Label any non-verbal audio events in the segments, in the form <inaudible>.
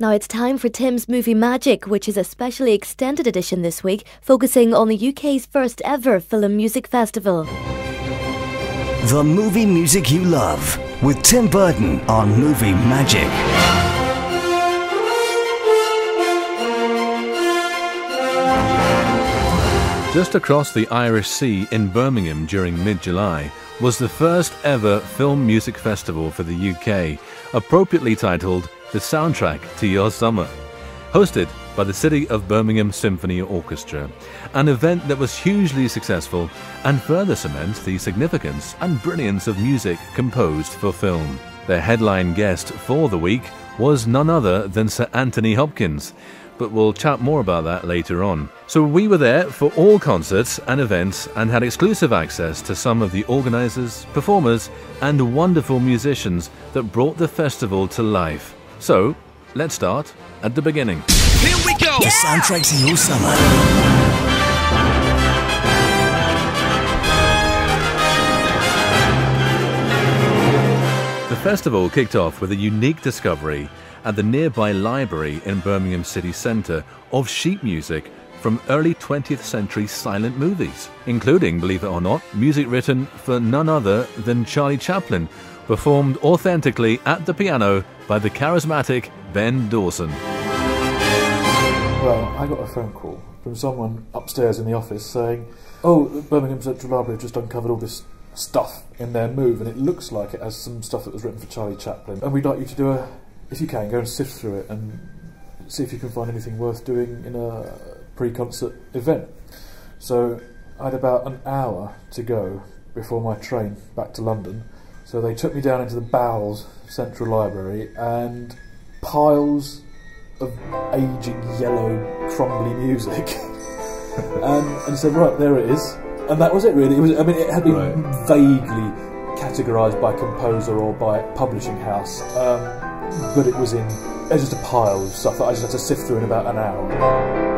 Now it's time for Tim's Movie Magic, which is a specially extended edition this week, focusing on the UK's first ever film music festival. The movie music you love with Tim Burden on Movie Magic. Just across the Irish Sea in Birmingham during mid July was the first ever film music festival for the UK, appropriately titled the soundtrack to your summer. Hosted by the City of Birmingham Symphony Orchestra, an event that was hugely successful and further cements the significance and brilliance of music composed for film. Their headline guest for the week was none other than Sir Anthony Hopkins, but we'll chat more about that later on. So we were there for all concerts and events and had exclusive access to some of the organisers, performers, and wonderful musicians that brought the festival to life. So, let's start at the beginning. Here we go! The soundtrack to your summer. The festival kicked off with a unique discovery at the nearby library in Birmingham city centre of sheet music from early 20th century silent movies, including, believe it or not, music written for none other than Charlie Chaplin, performed authentically at the piano by the charismatic Ben Dawson. Well, I got a phone call from someone upstairs in the office saying, Oh, Birmingham Central Library have just uncovered all this stuff in their move, and it looks like it has some stuff that was written for Charlie Chaplin. And we'd like you to do a, if you can, go and sift through it and see if you can find anything worth doing in a pre concert event. So I had about an hour to go before my train back to London. So they took me down into the bowels of Central Library and piles of aging yellow crumbly music. <laughs> And, and said right there it is. And that was it really. It was I mean it had been Right. vaguely categorised by composer or by publishing house um, but it was in it was just a pile of stuff that I just had to sift through in about an hour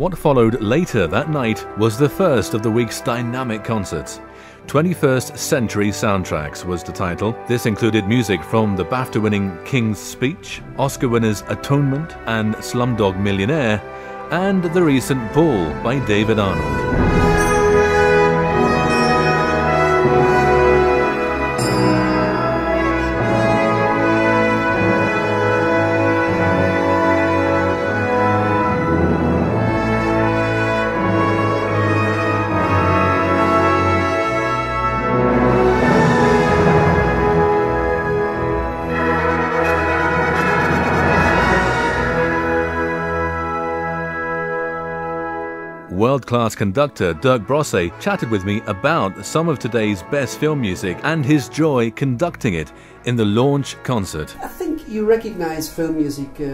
What followed later that night was the first of the week's dynamic concerts. 21st Century Soundtracks was the title. This included music from the BAFTA winning King's Speech, Oscar winners Atonement and Slumdog Millionaire, and the recent Paul by David Arnold. World class conductor Dirk Brosse chatted with me about some of today's best film music and his joy conducting it in the launch concert. I think you recognize film music uh,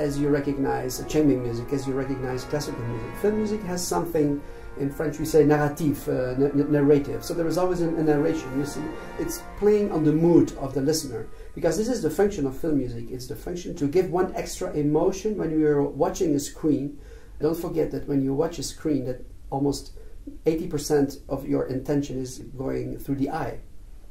as you recognize chamber music, as you recognize classical music. Film music has something, in French we say narrative, uh, narrative. So there is always a, a narration, you see. It's playing on the mood of the listener. Because this is the function of film music. It's the function to give one extra emotion when you're watching a screen. Don't forget that when you watch a screen, that almost 80% of your intention is going through the eye.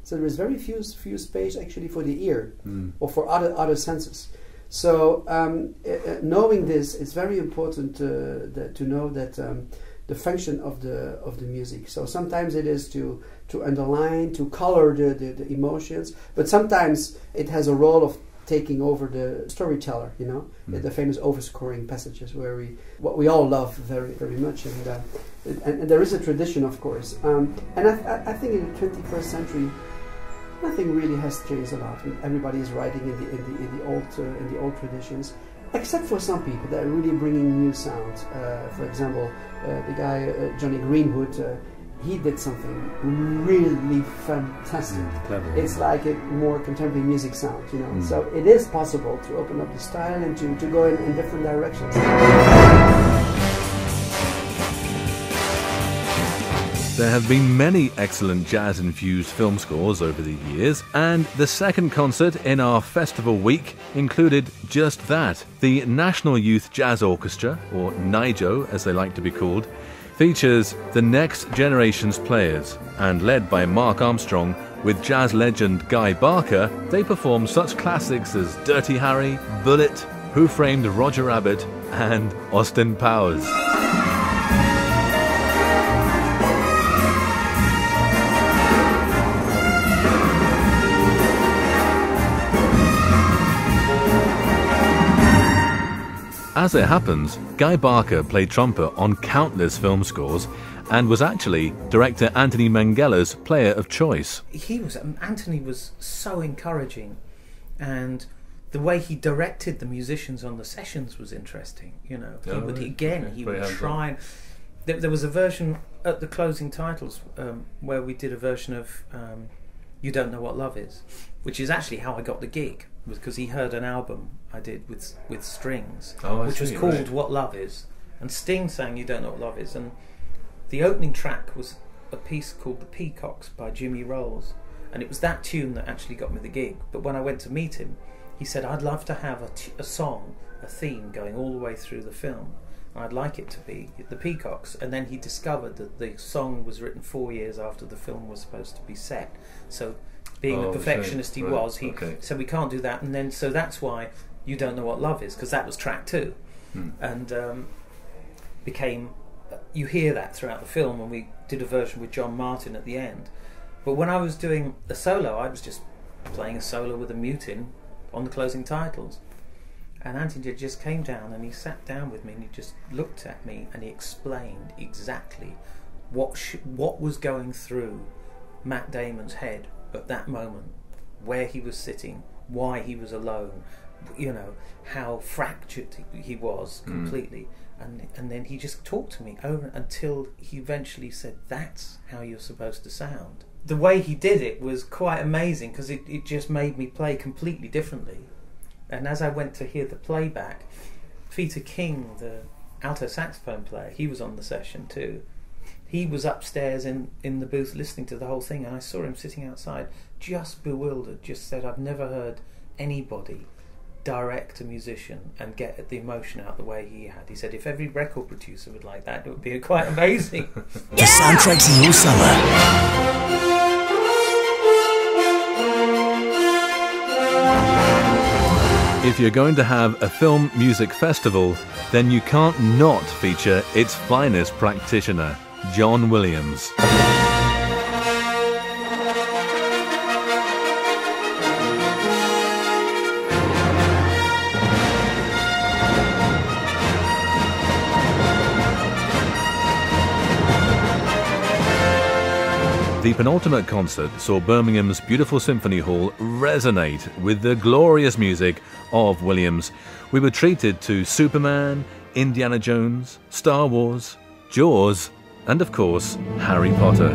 So there is very few, few space actually for the ear or for other, other senses. So um, uh, uh, knowing this, it's very important uh, that, to know that um, the function of the of the music. So sometimes it is to to underline, to color the, the, the emotions, but sometimes it has a role of taking over the storyteller. You know, the, the famous overscoring passages where we what we all love very very much, and uh, and, and there is a tradition, of course. Um, and I, I, I think in the 21st century, nothing really has changed a lot. Everybody is writing in the in the, in the old uh, in the old traditions, except for some people that are really bringing new sounds. Uh, for example, uh, the guy uh, Jonny Greenwood, uh, he did something really fantastic. Mm, clever. It's like a more contemporary music sound, you know. Mm. So it is possible to open up the style and to, to go in, in different directions. There have been many excellent jazz infused film scores over the years, and the second concert in our festival week included just that. The National Youth Jazz Orchestra, or NYJO as they like to be called, features the next generation's players, and led by Mark Armstrong with jazz legend Guy Barker, they perform such classics as Dirty Harry, Bullitt, Who Framed Roger Rabbit, and Austin Powers. As it happens, Guy Barker played trumpet on countless film scores and was actually director Anthony Minghella's player of choice. he was um, Anthony was so encouraging, and the way he directed the musicians on the sessions was interesting. You know, he Oh, would right. again Okay, he very would hands-on. try. And, there, there was a version at the closing titles um, where we did a version of um, "You Don't Know What Love Is," which is actually how I got the gig because he heard an album I did with with strings, Oh, which was called right. "What Love Is," and Sting sang "You Don't Know What Love Is," and the opening track was a piece called "The Peacocks" by Jimmy Rowles, and it was that tune that actually got me the gig. But when I went to meet him, he said, "I'd love to have a, t- a song, a theme going all the way through the film. I'd like it to be the Peacocks." And then he discovered that the song was written four years after the film was supposed to be set. So, being Oh, the perfectionist he Right, was, he okay. said, "We can't do that." And then, so that's why you don't know what love is, because that was track two, Hmm. and um, became you hear that throughout the film and we did a version with John Martyn at the end. But when I was doing a solo I was just playing a solo with a mute in on the closing titles. And Anthony just came down and he sat down with me and he just looked at me and he explained exactly what sh- what was going through Matt Damon's head at that moment. Where he was sitting why he was alone you know how fractured he- was Mm. completely. And and then he just talked to me over until he eventually said that's how you're supposed to sound. The way he did it was quite amazing because it, it just made me play completely differently. And as I went to hear the playback Peter King the alto saxophone player he was on the session too. He was upstairs in, in the booth listening to the whole thing and I saw him sitting outside just bewildered just said I've never heard anybody direct a musician and get the emotion out the way he had. He said if every record producer would like that, it would be <laughs> quite amazing. The soundtrack to your summer. If you're going to have a film music festival, then you can't not feature its finest practitioner, John Williams. The penultimate concert saw Birmingham's beautiful symphony hall resonate with the glorious music of Williams. We were treated to Superman, Indiana Jones, Star Wars, Jaws, and of course, Harry Potter.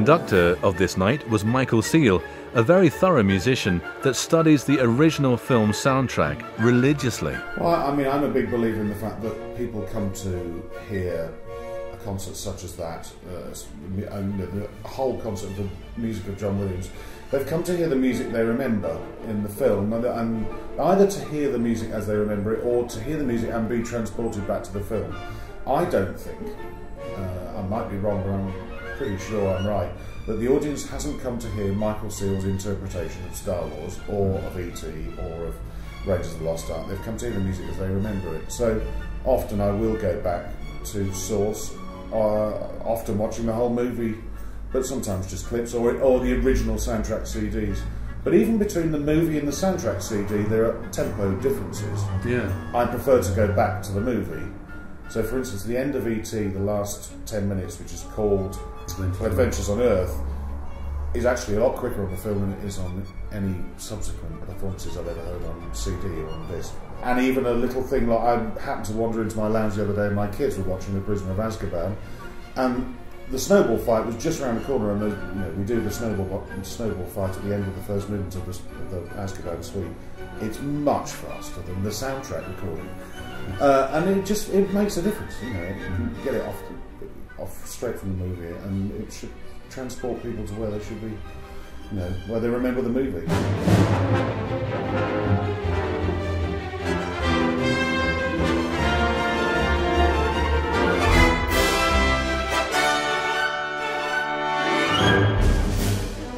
Conductor of this night was Michael Seal, a very thorough musician that studies the original film soundtrack religiously. Well, I mean, I'm a big believer in the fact that people come to hear a concert such as that, uh, the whole concert of the music of John Williams. They've come to hear the music they remember in the film, and, and either to hear the music as they remember it, or to hear the music and be transported back to the film. I don't think, uh, I might be wrong, but I'm pretty sure I'm right, that the audience hasn't come to hear Michael Seal's interpretation of Star Wars, or of E.T., or of Raiders of the Lost Ark. They've come to hear the music as they remember it. So often I will go back to source, uh, often watching the whole movie, but sometimes just clips or, or the original soundtrack CDs. But even between the movie and the soundtrack CD, there are tempo differences. Yeah. I prefer to go back to the movie. So, for instance, the end of ET, the last 10 minutes, which is called Adventures on Earth, is actually a lot quicker on the film than it is on any subsequent performances I've ever heard on CD or on disc. And even a little thing like I happened to wander into my lounge the other day and my kids were watching The Prisoner of Azkaban, and the snowball fight was just around the corner, and the, you know, we do the snowball snowball fight at the end of the first movement of the, of the Azkaban suite. It's much faster than the soundtrack recording, uh, and it just it makes a difference. You know, you get it off off straight from the movie, and it should transport people to where they should be. You know, where they remember the movie.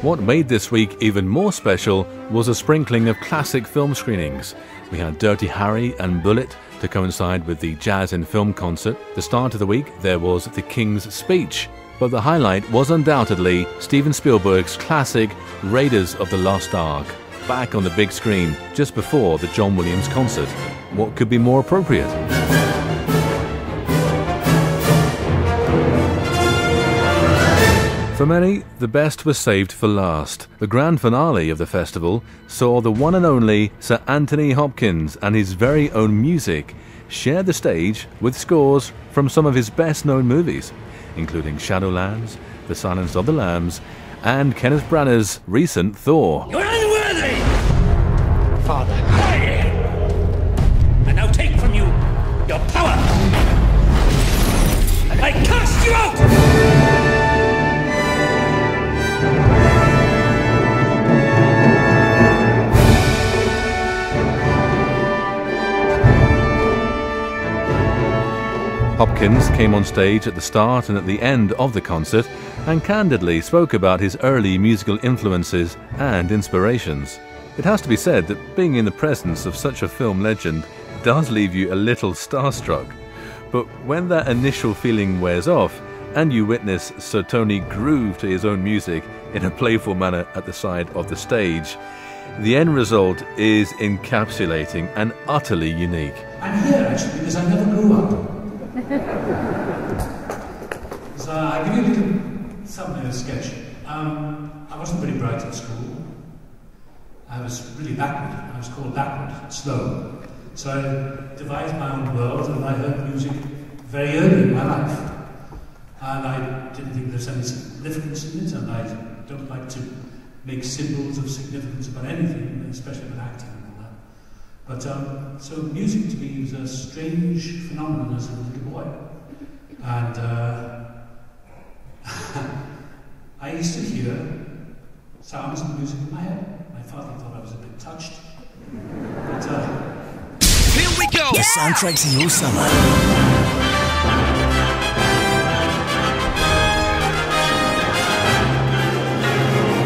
What made this week even more special was a sprinkling of classic film screenings. We had Dirty Harry and Bullitt to coincide with the Jazz in Film concert. The start of the week, there was The King's Speech. But the highlight was undoubtedly Steven Spielberg's classic Raiders of the Lost Ark, back on the big screen just before the John Williams concert. What could be more appropriate? For many, the best was saved for last. The grand finale of the festival saw the one and only Sir Anthony Hopkins and his very own music share the stage with scores from some of his best known movies, including Shadowlands, The Silence of the Lambs, and Kenneth Branagh's recent Thor. You're unworthy! Father. I now take from you your power! And I cast you out! Hopkins came on stage at the start and at the end of the concert and candidly spoke about his early musical influences and inspirations. It has to be said that being in the presence of such a film legend does leave you a little starstruck. But when that initial feeling wears off and you witness Sir Tony groove to his own music in a playful manner at the side of the stage, the end result is encapsulating and utterly unique. I'm here actually because I never grew up. so I'll give you a little something of a sketch. Um, I wasn't very bright at school. I was really backward. I was called backward, slow. So I devised my own world and I heard music very early in my life. And I didn't think there's any significance in it and I don't like to make symbols of significance about anything, especially about acting. But um, so music to me was a strange phenomenon as a little boy. And uh, <laughs> I used to hear sounds of music in my head. My father thought I was a bit touched. But uh, Here we go! The soundtrack to your summer.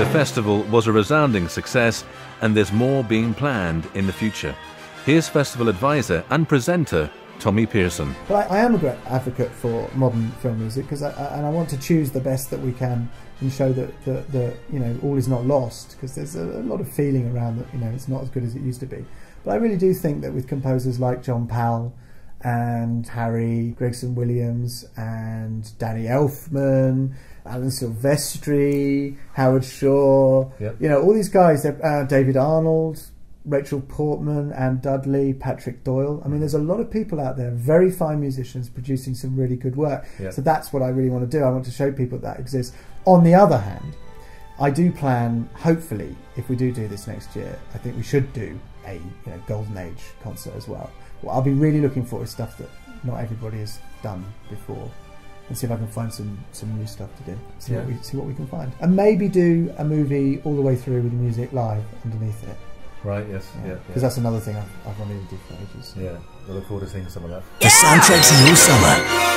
Festival was a resounding success, and there's more being planned in the future. Here's festival advisor and presenter Tommy Pearson. But I, I am a great advocate for modern film music because and I want to choose the best that we can and show that that, that you know all is not lost because there's a, a lot of feeling around that you know it's not as good as it used to be. But I really do think that with composers like John Powell and Harry Gregson Williams and Danny Elfman, Alan Silvestri, Howard Shore, Yep. you know all these guys, uh, David Arnold. Rachel Portman, Anne Dudley, Patrick Doyle. I mean, there's a lot of people out there, very fine musicians, producing some really good work. Yeah. So that's what I really want to do. I want to show people that exists. On the other hand, I do plan, hopefully, if we do do this next year, I think we should do a you know golden age concert as well. What I'll be really looking for is stuff that not everybody has done before, and see if I can find some some new stuff to do. See what we see what we can find, and maybe do a movie all the way through with the music live underneath it. Right, yes, Because that's another thing I've, I've wanted to do for ages. Yeah, I look forward to seeing some of that. The soundtrack to your summer.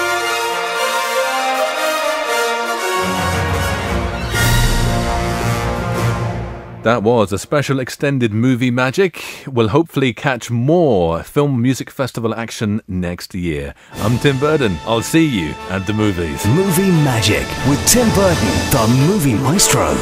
That was a special extended movie magic. We'll hopefully catch more film music festival action next year. I'm Tim Burden. I'll see you at the movies. Movie Magic with Tim Burden, the movie maestro.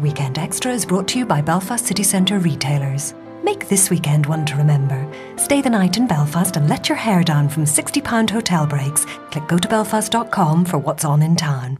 Weekend Extra is brought to you by Belfast City Centre retailers. Make this weekend one to remember. Stay the night in Belfast and let your hair down from £60 hotel breaks. Click go to belfast.com for what's on in town.